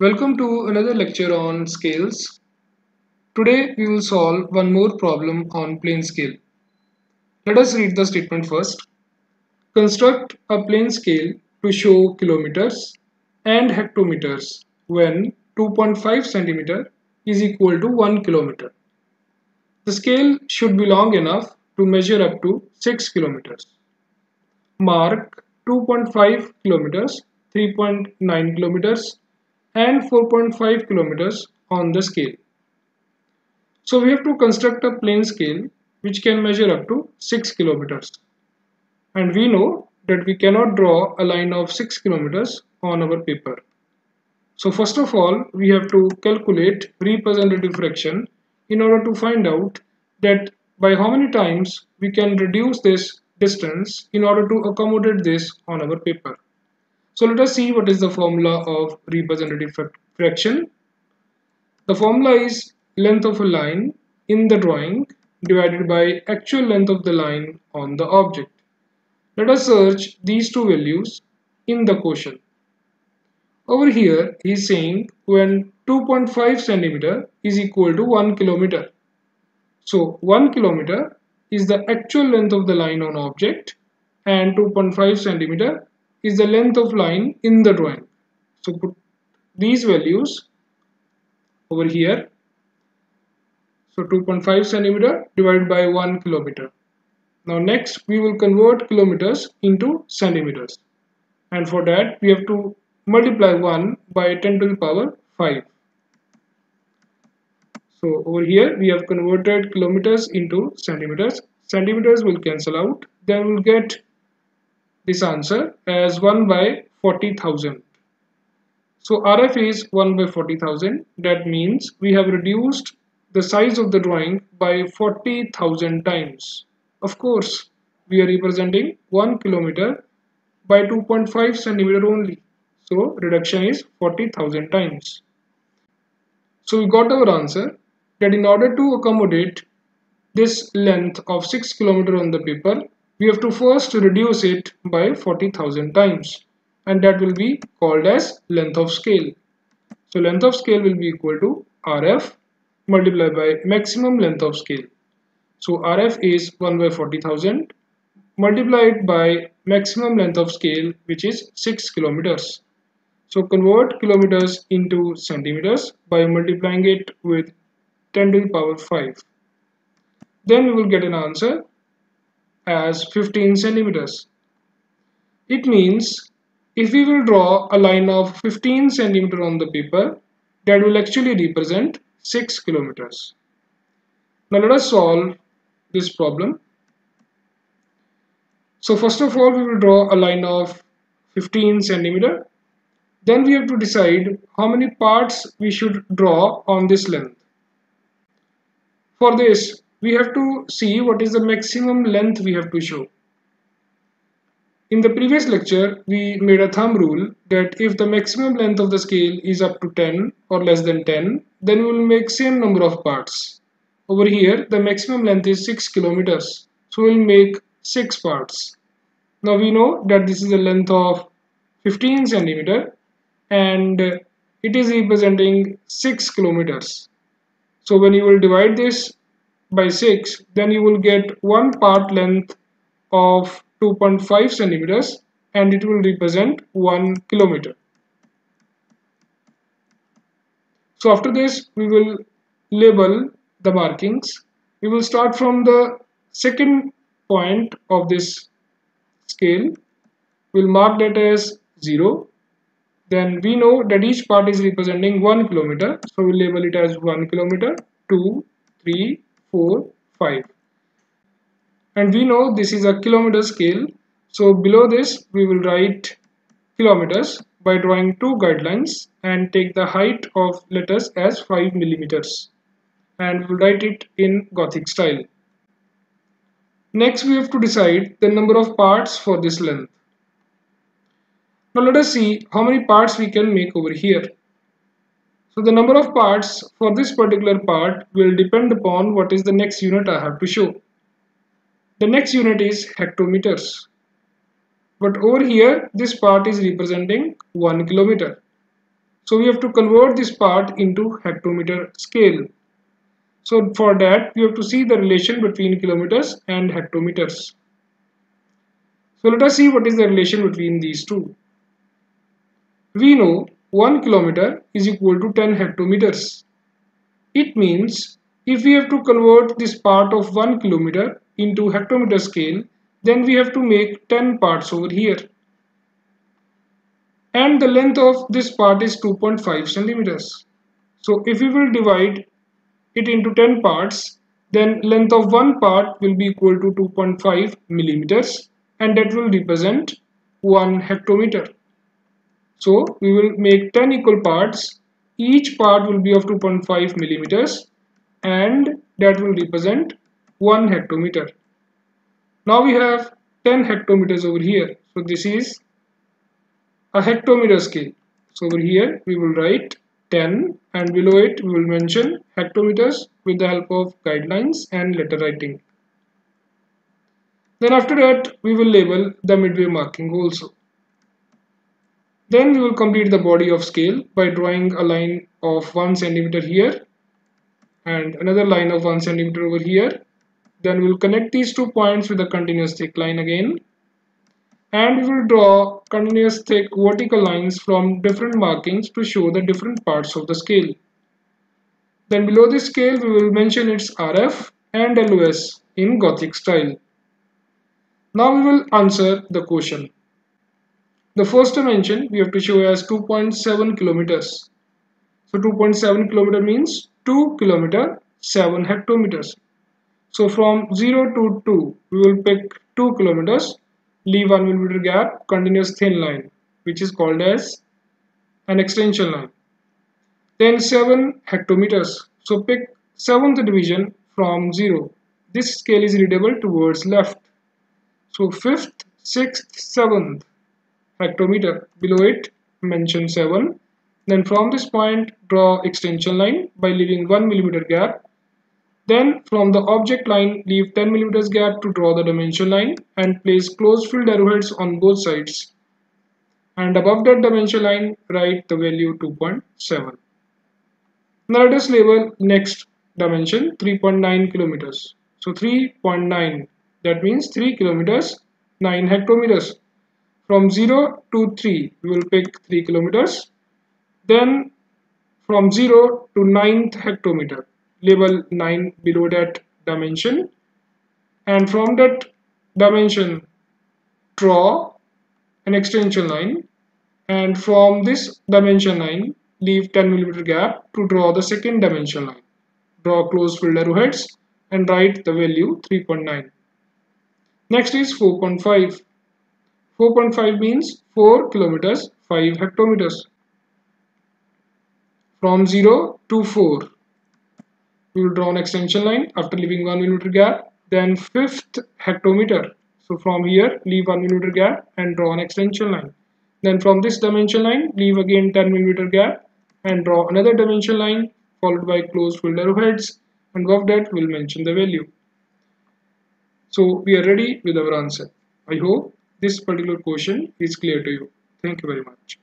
Welcome to another lecture on scales. Today we will solve one more problem on plain scale. Let us read the statement first. Construct a plain scale to show kilometers and hectometers when 2.5 centimeter is equal to 1 kilometer. The scale should be long enough to measure up to 6 kilometers. Mark 2.5 kilometers, 3.9 kilometers and 4.5 kilometers on the scale. So we have to construct a plain scale which can measure up to 6 kilometers. And we know that we cannot draw a line of 6 kilometers on our paper. So first of all, we have to calculate representative fraction in order to find out that by how many times we can reduce this distance in order to accommodate this on our paper. So let us see what is the formula of representative fraction. The formula is length of a line in the drawing divided by actual length of the line on the object. Let us search these two values in the question. Over here he is saying when 2.5 centimeter is equal to 1 kilometer. So 1 kilometer is the actual length of the line on object and 2.5 centimeter is the length of line in the drawing. So put these values over here. So 2.5 centimeter divided by 1 kilometer. Now next we will convert kilometers into centimeters. And for that we have to multiply 1 by 10 to the power 5. So over here we have converted kilometers into centimeters. Centimeters will cancel out. Then we'll get this answer as 1 by 40,000. So RF is 1 by 40,000. That means we have reduced the size of the drawing by 40,000 times. Of course, we are representing 1 kilometer by 2.5 centimeter only. So reduction is 40,000 times. So we got our answer that in order to accommodate this length of 6 kilometer on the paper, we have to first reduce it by 40,000 times and that will be called as length of scale. So length of scale will be equal to RF multiplied by maximum length of scale. So RF is 1 by 40,000 multiplied by maximum length of scale which is 6 kilometers. So convert kilometers into centimeters by multiplying it with 10 to the power 5. Then we will get an answer as 15 centimeters. It means if we will draw a line of 15 centimeter on the paper, that will actually represent 6 kilometers. Now let us solve this problem. So first of all, we will draw a line of 15 centimeter. Then we have to decide how many parts we should draw on this length. For this, we have to see what is the maximum length we have to show. In the previous lecture, we made a thumb rule that if the maximum length of the scale is up to 10 or less than 10, then we will make same number of parts. Over here, the maximum length is 6 kilometers, so we will make 6 parts. Now we know that this is a length of 15 centimeter and it is representing 6 kilometers. So when you will divide this by 6 then you will get one part length of 2.5 centimeters and it will represent 1 kilometer. So after this we will label the markings. We will start from the second point of this scale. We'll mark that as 0. Then we know that each part is representing 1 kilometer. So we'll label it as 1 kilometer, 2, 3, 4, 5. And we know this is a kilometer scale. So below this we will write kilometers by drawing two guidelines and take the height of letters as 5 millimeters and we'll write it in gothic style. Next we have to decide the number of parts for this length. Now let us see how many parts we can make over here. So the number of parts for this particular part will depend upon what is the next unit I have to show. The next unit is hectometers. But over here this part is representing 1 kilometer. So we have to convert this part into hectometer scale. So for that we have to see the relation between kilometers and hectometers. So let us see what is the relation between these two. We know 1 kilometer is equal to 10 hectometers. It means if we have to convert this part of 1 kilometer into hectometer scale, then we have to make 10 parts over here. And the length of this part is 2.5 centimeters. So if we will divide it into 10 parts, then length of one part will be equal to 2.5 millimeters and that will represent 1 hectometer. So we will make 10 equal parts. Each part will be of 2.5 millimeters and that will represent 1 hectometer. Now we have 10 hectometers over here. So this is a hectometer scale. So over here we will write 10 and below it we will mention hectometers with the help of guidelines and letter writing. Then after that we will label the midway marking also. Then we will complete the body of scale by drawing a line of 1 centimeter here and another line of 1 centimeter over here then we'll connect these two points with a continuous thick line again and we will draw continuous thick vertical lines from different markings to show the different parts of the scale. Then below this scale we will mention its RF and LOS in Gothic style. Now we will answer the question. The first dimension we have to show as 2.7 kilometers. So 2.7 kilometer means 2 kilometer 7 hectometers. So from 0 to 2 we will pick 2 kilometers leave 1 millimeter gap continuous thin line which is called as an extension line. Then 7 hectometers. So pick 7th division from 0. This scale is readable towards left. So 5th, 6th, 7th hectometer. Below it mention 7 then from this point, draw extension line by leaving 1 millimeter gap. Then from the object line, leave 10 millimeters gap to draw the dimension line and place closed filled arrowheads on both sides. And above that dimension line, write the value 2.7. Now let us label next dimension 3.9 kilometers. So 3.9 that means 3 kilometers 9 hectometers. From 0 to 3 we will pick 3 kilometers then from 0 to 9th hectometer, label 9 below that dimension. And from that dimension, draw an extension line. And from this dimension line, leave 10 millimeter gap to draw the second dimension line. Draw closed filled arrowheads and write the value 3.9. Next is 4.5. 4.5 means 4 kilometers 5 hectometers. From 0 to 4 we will draw an extension line. After leaving 1 millimeter gap then fifth hectometer. So from here leave 1 millimeter gap and draw an extension line. Then from this dimension line leave again 10 millimeter gap and draw another dimension line followed by closed filled arrowheads and above that we'll mention the value. So we are ready with our answer. I hope this particular question is clear to you. Thank you very much